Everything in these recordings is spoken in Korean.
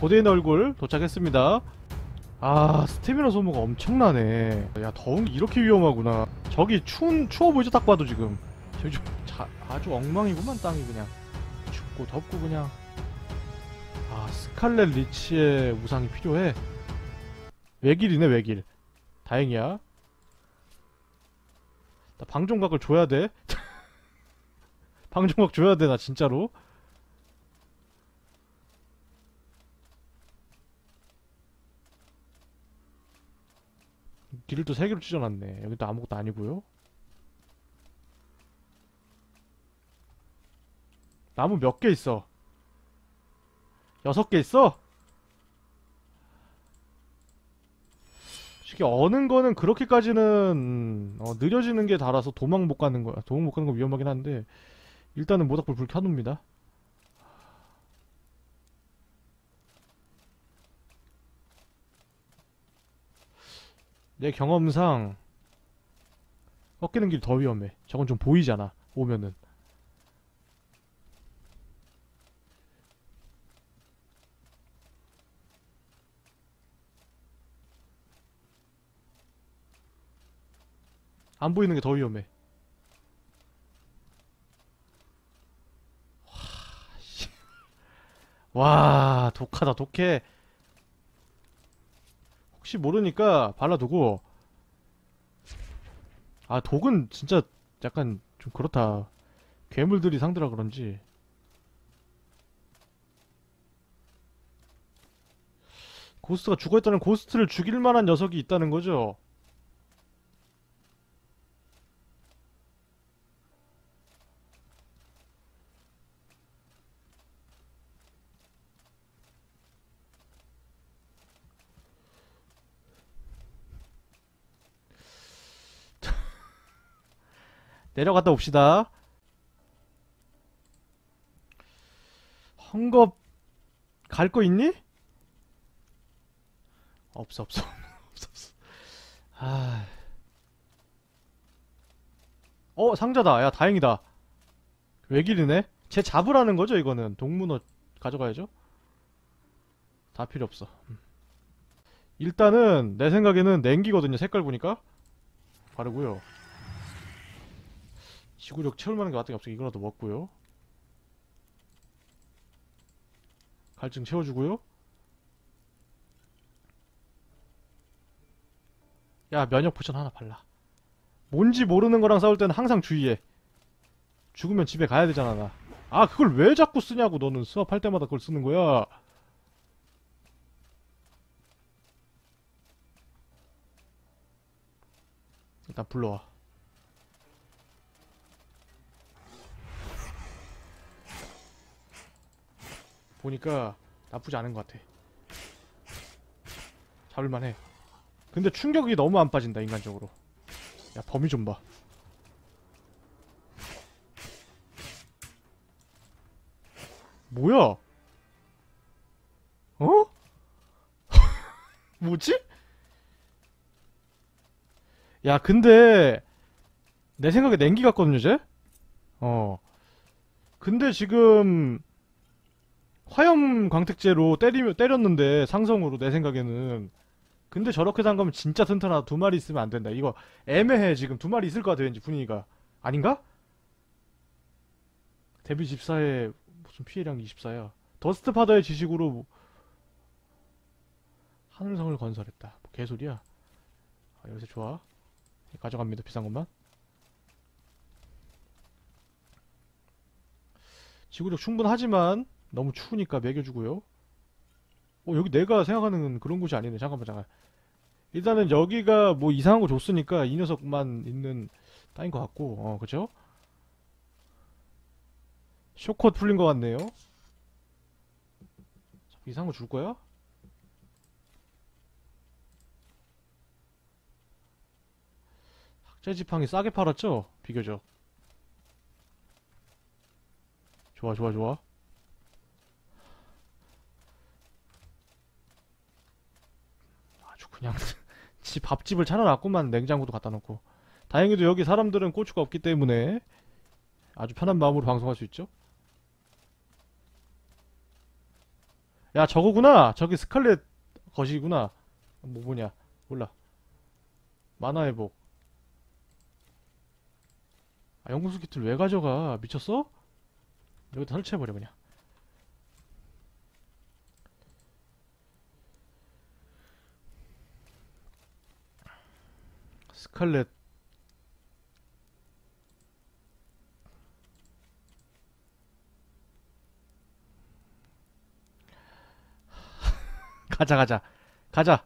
고대인 얼굴 도착했습니다. 아 스태미나 소모가 엄청나네. 야 더운 게 이렇게 위험하구나. 저기 추운 추워 보이죠 딱 봐도 지금. 저기 좀 자, 아주 엉망이구만 땅이 그냥 춥고 덥고 그냥. 아 스칼렛 리치의 우상이 필요해. 외길이네 외길. 다행이야. 나 방종각을 줘야 돼. 방종각 줘야 돼 나 진짜로. 길을 또 세 개로 찢어놨네. 여기 또 아무것도 아니고요. 나무 몇 개 있어? 여섯 개 있어? 솔직히 어는 거는 그렇게까지는 음, 어, 느려지는 게 달아서 도망 못 가는 거야. 도망 못 가는 거 위험하긴 한데 일단은 모닥불 불 켜놓습니다. 내 경험상 꺾이는 길이 더 위험해. 저건 좀 보이잖아. 오면은. 안 보이는 게 더 위험해. 와, 독하다, 독해. 혹시 모르니까 발라두고. 아, 독은 진짜 약간 좀 그렇다. 괴물들이 상대라 그런지. 고스트가 죽어있다는 고스트를 죽일 만한 녀석이 있다는 거죠? 내려갔다 옵시다. 헝겊 갈 거 있니? 없어 없어 없어 없어. 아. 어 상자다. 야 다행이다. 외길이네. 쟤 잡으라는 거죠 이거는. 동문어 가져가야죠. 다 필요 없어. 음. 일단은 내 생각에는 냉기거든요. 색깔 보니까. 바르고요. 지구력 채울 만한 게 왔더니 갑자기 이거라도 먹고요. 갈증 채워주고요. 야 면역 potion 하나 발라. 뭔지 모르는 거랑 싸울 때는 항상 주의해. 죽으면 집에 가야 되잖아 나. 아 그걸 왜 자꾸 쓰냐고 너는 수업할 때마다 그걸 쓰는 거야. 일단 불러와. 보니까 나쁘지 않은 것 같아. 잡을만해. 근데 충격이 너무 안 빠진다 인간적으로. 야 범위 좀 봐. 뭐야? 어? 뭐지? 야 근데 내 생각에 냉기 같거든요 쟤? 어. 근데 지금 화염 광택제로 때리, 때렸는데 상성으로 내 생각에는. 근데 저렇게 담가면 진짜 튼튼하다. 두 마리 있으면 안 된다. 이거 애매해. 지금 두 마리 있을 것 같아 왠지 분위기가. 아닌가? 데뷔 14에 무슨 피해량 24야. 더스트 파더의 지식으로 하늘성을 건설했다. 뭐 개소리야. 아, 여기서 좋아. 가져갑니다 비싼 것만. 지구력 충분하지만 너무 추우니까 먹여주고요. 어, 여기 내가 생각하는 그런 곳이 아니네. 잠깐만, 잠깐. 일단은 여기가 뭐 이상한 거 줬으니까 이 녀석만 있는 땅인 것 같고, 어, 그죠? 쇼컷 풀린 것 같네요. 이상한 거 줄 거야? 학제 지팡이 싸게 팔았죠? 비교적. 좋아, 좋아, 좋아. 아주 그냥 지 밥집을 차려놨구만 냉장고도 갖다 놓고. 다행히도 여기 사람들은 고추가 없기 때문에 아주 편한 마음으로 방송할 수 있죠? 야 저거구나! 저기 스칼렛 것이구나. 뭐 뭐냐. 몰라. 만화 회복. 아 영국수 키트를 왜 가져가? 미쳤어? 여기다 설치해버려 그냥 스칼렛. 가자 가자. 가자.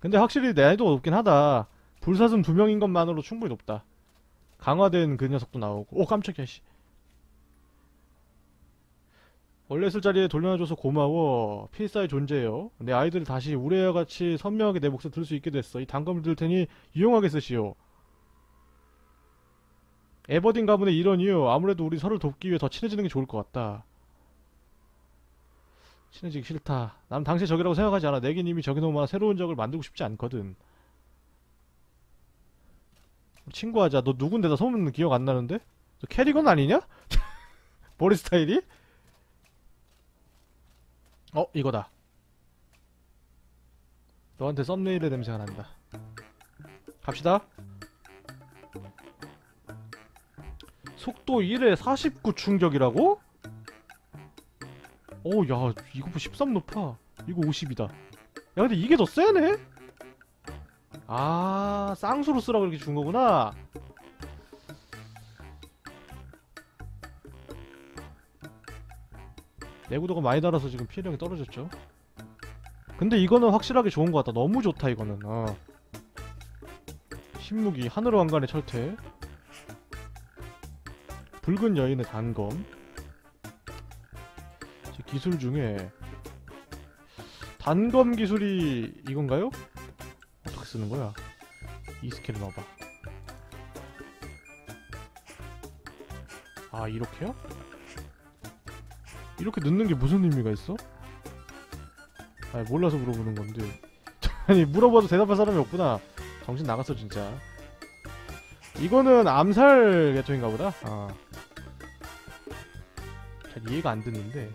근데 확실히 난이도가 높긴 하다. 불사슴 두 명인 것만으로 충분히 높다. 강화된 그 녀석도 나오고. 오 깜짝이야 씨 원래 있을 자리에 돌려놔줘서 고마워 필사의 존재요 내 아이들을 다시 우레와 같이 선명하게 내 몫을 들을 수 있게 됐어 이 단검을 들 테니 유용하게 쓰시오 에버딘 가문의 일원이요 아무래도 우리 서로를 돕기 위해 더 친해지는 게 좋을 것 같다 친해지기 싫다. 난 당시 적이라고 생각하지 않아. 내겐 이미 적이 너무 많아. 새로운 적을 만들고 싶지 않거든. 친구하자. 너 누군데? 나 소문 기억 안 나는데? 너 캐리건 아니냐? 머리 스타일이? 어, 이거다. 너한테 썸네일의 냄새가 난다. 갑시다. 속도 1에 49 충격이라고? 오, 야, 이거 뭐13 높아. 이거 50이다. 야, 근데 이게 더 세네? 아, 쌍수로 쓰라고 이렇게 준 거구나. 내구도가 많이 달아서 지금 피해량이 떨어졌죠. 근데 이거는 확실하게 좋은 것 같다. 너무 좋다, 이거는. 어. 신무기, 하늘 왕관의 철퇴. 붉은 여인의 단검. 제 기술 중에 단검 기술이 이건가요? 어떻게 쓰는 거야? 이 skill을 넣어봐. 아 이렇게요? 이렇게 넣는 게 무슨 의미가 있어? 아 몰라서 물어보는 건데 아니 물어봐도 대답할 사람이 없구나 정신 나갔어 진짜 이거는 암살 계통인가 보다 아. 잘 이해가 안 되는데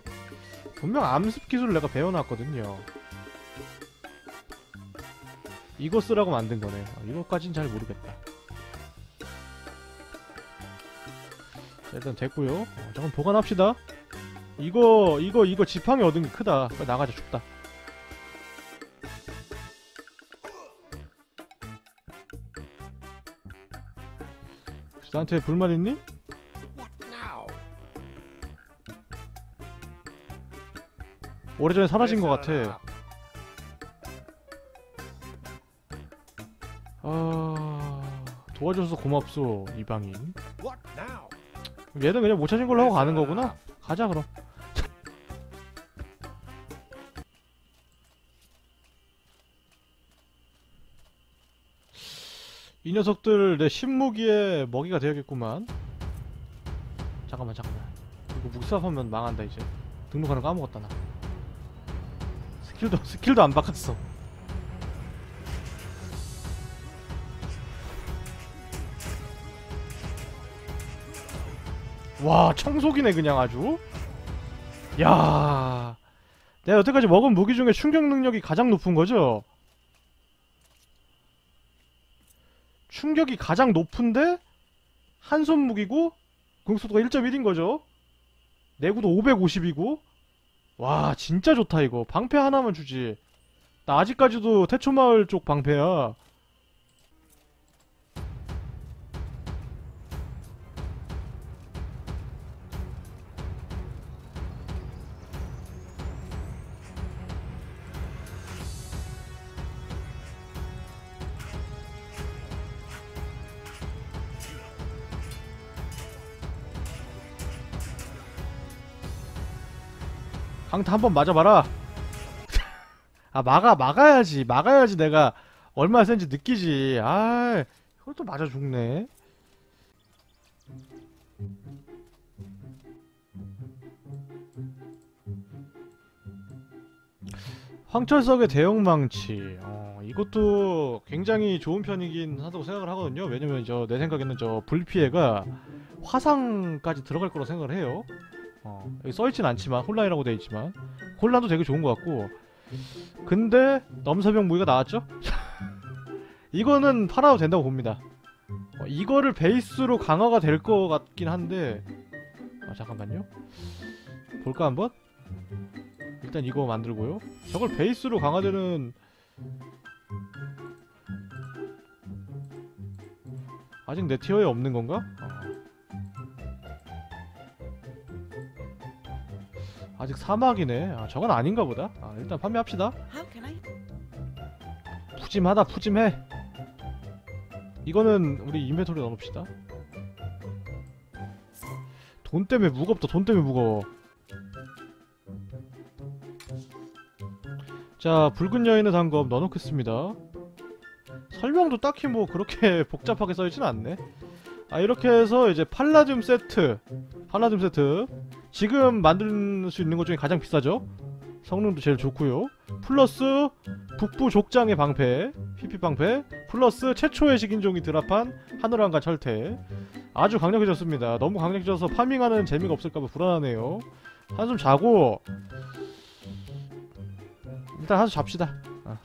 분명 암습 기술을 내가 배워놨거든요. 이거 쓰라고 만든 거네. 아, 이거까진 잘 모르겠다. 자, 일단 됐고요. 어, 잠깐 보관합시다. 이거 이거 이거 지팡이 얻은 게 크다. 나가자 죽다. 나한테 불만 있니? 오래전에 사라진 것 같아. 아 도와줘서 고맙소 이방인. 얘는 그냥 못 찾은 걸로 하고 가는 거구나. 가자 그럼. 녀석들 내 신무기에 먹이가 되어야겠구만. 잠깐만 잠깐만. 이거 묵삽하면 망한다 이제. 등록하는 거 까먹었다 나. 스킬도 스킬도 안 바꿨어. 와 청소기네 그냥 아주. 야, 내가 여태까지 먹은 무기 중에 충격 능력이 가장 높은 거죠? 충격이 가장 높은데 한 손 무기고 공속도가 1.1인 거죠? 내구도 550이고. 와 진짜 좋다 이거. 방패 하나만 주지. 나 아직까지도 태초마을 쪽 방패야 강타 한 번 맞아봐라. 아 막아 막아야지. 막아야지 내가 얼마나 센지 느끼지. 아 이걸 또 맞아 죽네. 황철석의 대형망치. 어, 이것도 굉장히 좋은 편이긴 하다고 생각을 하거든요. 왜냐면 저 내 생각에는 저 불피해가 화상까지 들어갈 거라 생각을 해요 어, 여기 써있진 않지만 혼란이라고 되어 있지만 혼란도 되게 좋은 것 같고 근데 넘사벽 무기가 나왔죠? 이거는 팔아도 된다고 봅니다 어, 이거를 베이스로 강화가 될 것 같긴 한데 아 잠깐만요 볼까 한번? 일단 이거 만들고요 저걸 베이스로 강화되는 아직 내 티어에 없는 건가? 어. 아직 사막이네. 아 저건 아닌가 보다. 아 일단 판매합시다? 푸짐하다 푸짐해. 이거는 우리 인벤토리에 넣어놓읍시다. 돈 때문에 무겁다 돈 때문에 무거워. 자 붉은 여인의 단검 넣어놓겠습니다. 설명도 딱히 뭐 그렇게 복잡하게 써있진 않네. 아 이렇게 해서 이제 팔라듐 세트. 팔라듐 세트 지금 만들 수 있는 것 중에 가장 비싸죠 성능도 제일 좋고요 플러스 북부 족장의 방패, PP 방패, 플러스 최초의 식인종이 드랍한 하늘왕과 철퇴. 아주 강력해졌습니다. 너무 강력해져서 파밍하는 재미가 없을까봐 불안하네요. 한숨 자고 일단 한숨 잡시다. 아.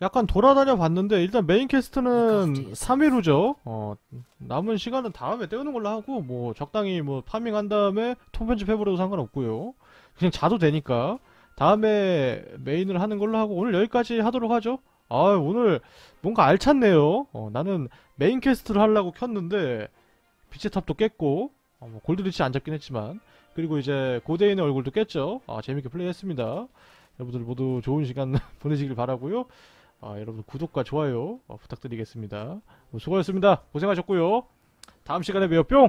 약간 돌아다녀 봤는데 일단 main quest는 3일 후죠. 어, 남은 시간은 다음에 때우는 걸로 하고 뭐 적당히 뭐 farming한 다음에 통 편집해버려도 상관없고요. 그냥 자도 되니까. 다음에 main을 하는 걸로 하고 오늘 여기까지 하도록 하죠. 아 오늘 뭔가 알찼네요. 어, 나는 main quest를 하려고 켰는데 빛의 탑도 깼고 어, 뭐 골드리치 안 잡긴 했지만 그리고 이제 고대인의 얼굴도 깼죠. 아, 재밌게 플레이했습니다. 여러분들 모두 좋은 시간 보내시길 바라고요. 아, 여러분 구독과 좋아요 어, 부탁드리겠습니다. 뭐 수고하셨습니다. 고생하셨고요. 다음 시간에 봬요. 뿅.